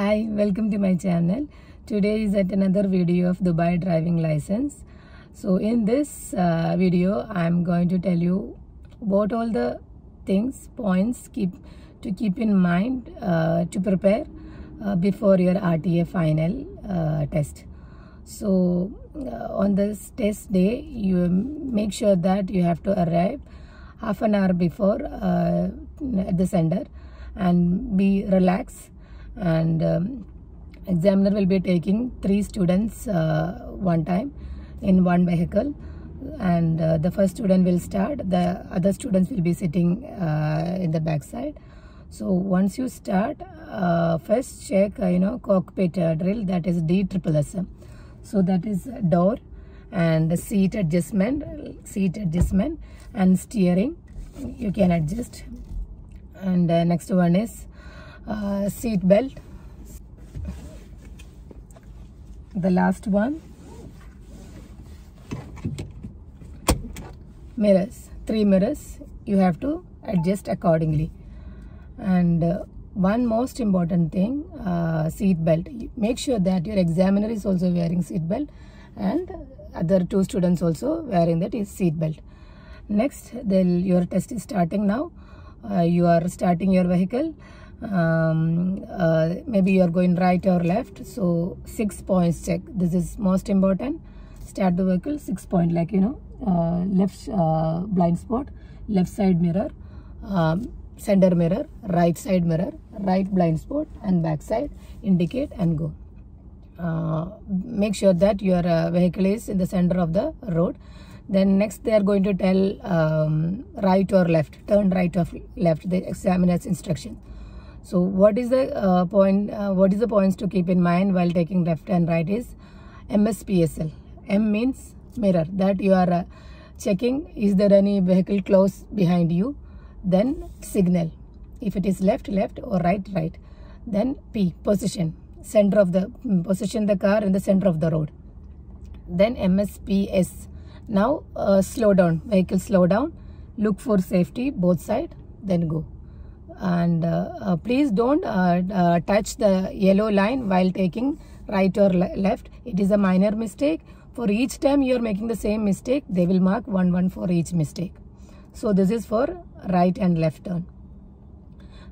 Hi, welcome to my channel. Today is at another video of Dubai driving license. So in this uh, video, I am going to tell you what all the things, points keep to keep in mind uh, to prepare uh, before your RTA final uh, test. So uh, on this test day, you make sure that you have to arrive half an hour before uh, at the center and be relaxed and um, examiner will be taking three students uh, one time in one vehicle. And uh, the first student will start the other students will be sitting uh, in the back side so once you start uh, first check uh, you know cockpit uh, drill that is d triple s. So that is door and the seat adjustment seat adjustment and steering. You can adjust. And next one is uh, seat belt. The last one. Mirrors. Three mirrors you have to adjust accordingly. And uh, one most important thing uh, seat belt. Make sure that your examiner is also wearing seat belt and other two students also wearing that is seat belt. Next then your test is starting now. Uh, you are starting your vehicle um, uh, maybe you are going right or left. So six points check. This is most important. Start the vehicle six point like you know uh, left uh, blind spot left side mirror um, center mirror right side mirror right blind spot and back side. Indicate and go. Uh, make sure that your uh, vehicle is in the center of the road. Then next they are going to tell um, right or left. Turn right or left. The examiner's instruction so what is the uh, point uh, what is the points to keep in mind while taking left and right is mspsl m means mirror that you are uh, checking is there any vehicle close behind you then signal. If it is left left or right right then p position center of the position the car in the center of the road. Then msps now uh, slow down vehicle slow down look for safety both side then go and uh, uh, please don't uh, touch the yellow line while taking right or le left. It is a minor mistake. For each time you are making the same mistake they will mark one one for each mistake. So this is for right and left turn.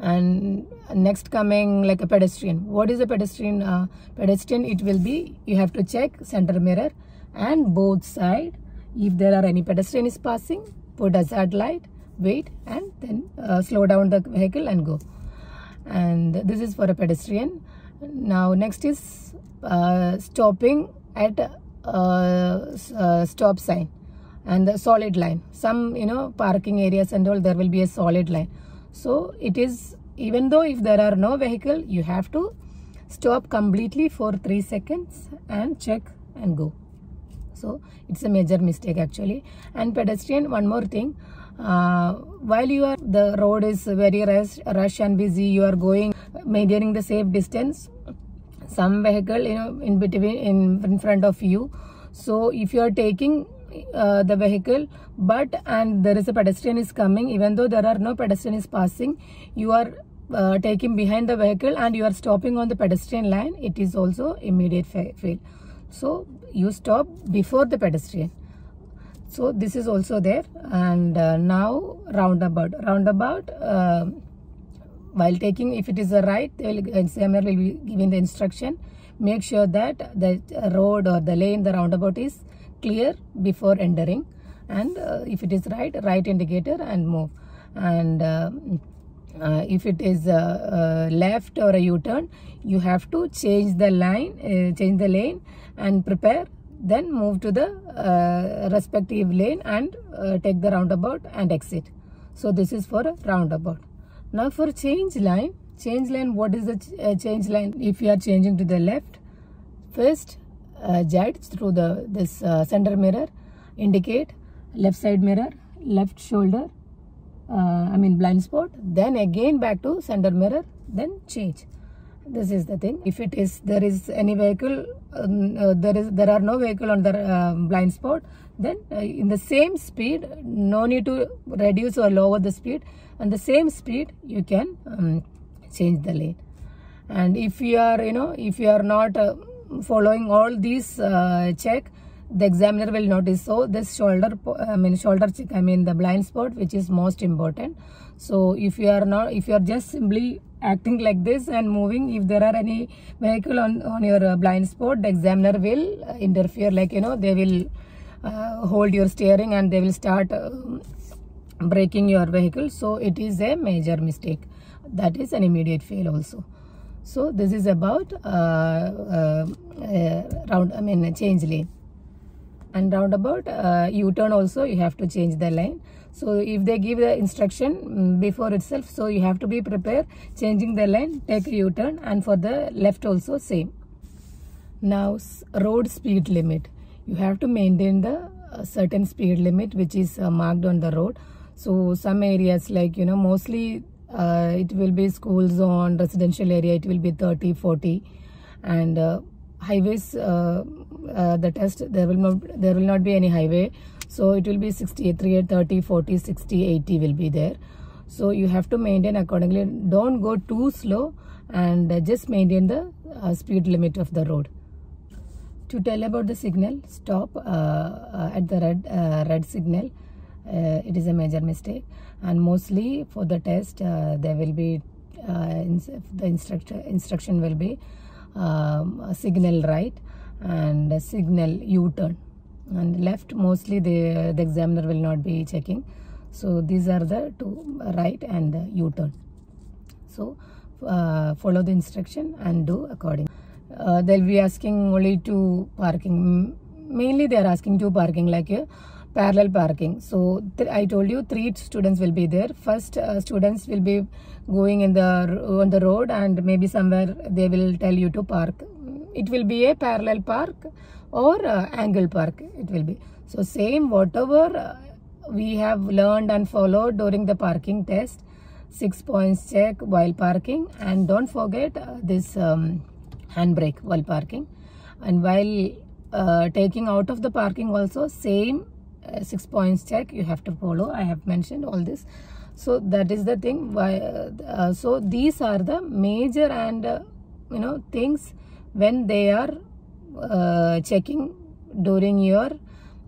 And next coming like a pedestrian. What is a pedestrian? Uh, pedestrian it will be you have to check center mirror and both side. If there are any pedestrian is passing put hazard light wait and then uh, slow down the vehicle and go. And this is for a pedestrian. Now next is uh, stopping at uh, stop sign and the solid line. Some you know parking areas and all there will be a solid line. So it is even though if there are no vehicle you have to stop completely for three seconds and check and go. So it's a major mistake actually. And pedestrian one more thing uh, while you are the road is very rush, rush and busy you are going maintaining the safe distance. Some vehicle you know in between in, in front of you. So if you are taking uh, the vehicle but and there is a pedestrian is coming even though there are no pedestrian is passing you are uh, taking behind the vehicle and you are stopping on the pedestrian line it is also immediate fail. So you stop before the pedestrian so this is also there. And uh, now roundabout. Roundabout uh, while taking if it is a right examiner will be giving the instruction. Make sure that the road or the lane the roundabout is clear before entering. And uh, if it is right right indicator and move. And uh, uh, if it is left or a u-turn you have to change the line change the lane and prepare then move to the uh, respective lane and uh, take the roundabout and exit. So this is for a roundabout. Now for change line change line what is the ch uh, change line? If you are changing to the left first uh, jet through the this uh, center mirror indicate left side mirror left shoulder uh, i mean blind spot then again back to center mirror then change. This is the thing. If it is there is any vehicle uh, there is there are no vehicle on the uh, blind spot then uh, in the same speed no need to reduce or lower the speed. And the same speed you can um, change the lane. And if you are you know if you are not following all these check the examiner will notice. So this shoulder i mean shoulder check i mean the blind spot which is most important. So if you are not if you are just simply acting like this and moving if there are any vehicle on on your uh, blind spot the examiner will uh, interfere. Like you know they will uh, hold your steering and they will start uh, braking your vehicle. So it is a major mistake. That is an immediate fail also. So this is about uh, uh, round i mean change lane and roundabout uh, u-turn also you have to change the line. So if they give the instruction mm, before itself so you have to be prepared changing the line take u-turn and for the left also same. Now road speed limit. You have to maintain the uh, certain speed limit which is uh, marked on the road. So some areas like you know mostly uh, it will be school zone residential area it will be 30 40 and uh, highways uh, the test there will not there will not be any highway. So it will be 60 3 30 40 60 80 will be there. So you have to maintain accordingly. Don't go too slow and uh, just maintain the uh, speed limit of the road. To tell about the signal stop uh, uh, at the red uh, red signal. It is a major mistake. And mostly for the test there will be the instructor instruction will be um, signal right and signal u-turn. And left mostly the the examiner will not be checking. So these are the two right and uh, u-turn. So uh, follow the instruction and do according uh, they'll be asking only two parking mainly they are asking two parking like a parallel parking. So i told you three students will be there. First uh, students will be going in the on the road and maybe somewhere they will tell you to park it will be a parallel park or uh, angle park it will be. So same whatever uh, we have learned and followed during the parking test six points check while parking and don't forget uh, this um, handbrake while parking. And while uh, taking out of the parking also same uh, six points check you have to follow. I have mentioned all this. So that is the thing why uh, so these are the major and uh, you know things when they are uh, checking during your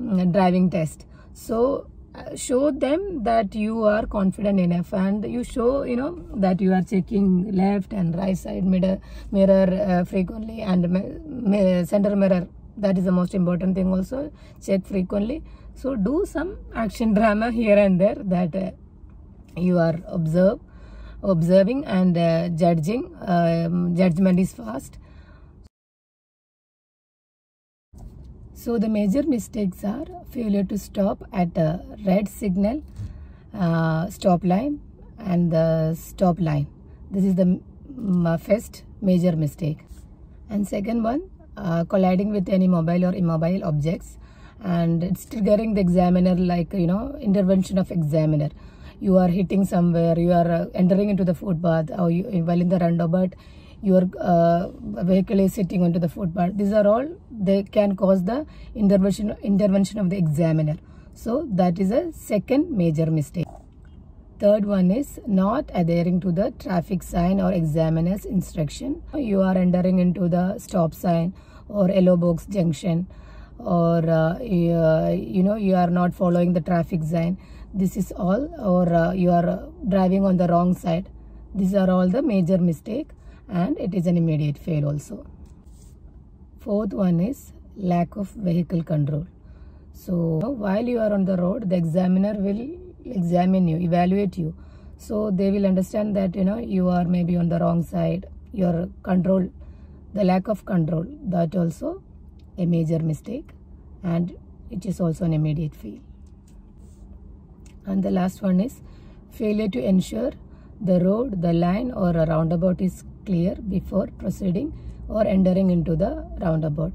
mm, driving test. So uh, show them that you are confident enough and you show you know that you are checking left and right side mirror mirror uh, frequently and center mirror. That is the most important thing also. Check frequently. So do some action drama here and there that uh, you are observe observing and uh, judging um, judgment is fast so the major mistakes are failure to stop at a red signal uh, stop line and the stop line. This is the mm, first major mistake. And second one uh, colliding with any mobile or immobile objects and it's triggering the examiner like you know intervention of examiner. You are hitting somewhere you are uh, entering into the footpath or you while in the roundabout your uh, vehicle is sitting onto the footpath these are all they can cause the intervention intervention of the examiner so that is a second major mistake Third one is not adhering to the traffic sign or examiner's instruction. You are entering into the stop sign or yellow box junction or uh, you, know you are not following the traffic sign. This is all or uh, you are driving on the wrong side. These are all the major mistake and it is an immediate fail also. Fourth one is lack of vehicle control. So while you are on the road, the examiner will examine you, evaluate you. So they will understand that you know you are maybe on the wrong side. Your control, the lack of control, that also a major mistake, and it is also an immediate fail. And the last one is failure to ensure the road, the line, or a roundabout is clear before proceeding or entering into the roundabout.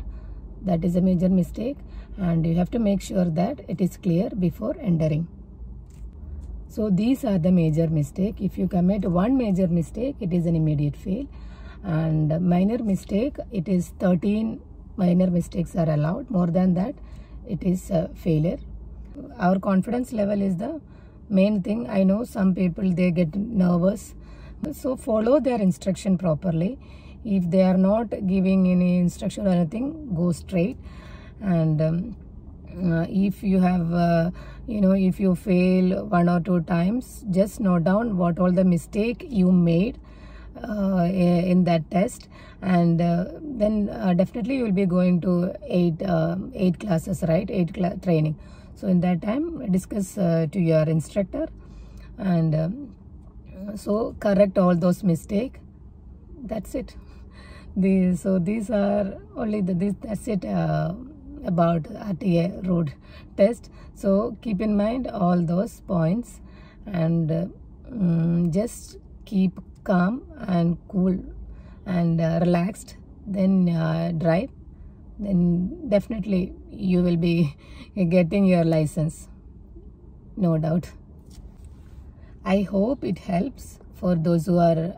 That is a major mistake, and you have to make sure that it is clear before entering. So these are the major mistake. If you commit one major mistake, it is an immediate fail. And minor mistake, it is 13 minor mistakes are allowed. More than that, it is a failure. Our confidence level is the main thing. I know some people they get nervous. So follow their instruction properly. If they are not giving any instruction or anything go straight. And um, uh, if you have uh, you know if you fail one or two times just note down what all the mistake you made uh, in that test. And uh, then uh, definitely you will be going to eight uh, eight classes right? Eight cl training so in that time discuss uh, to your instructor and um, so correct all those mistake. That's it. The so these are only the this that's it uh, about RTA road test. So keep in mind all those points and uh, just keep calm and cool and uh, relaxed. Then uh, drive then definitely you will be getting your license. No doubt. I hope it helps for those who are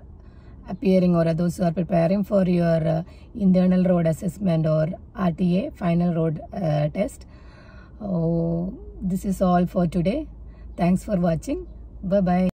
appearing or those who are preparing for your uh, internal road assessment or rta final road uh, test. Oh this is all for today. Thanks for watching. Bye bye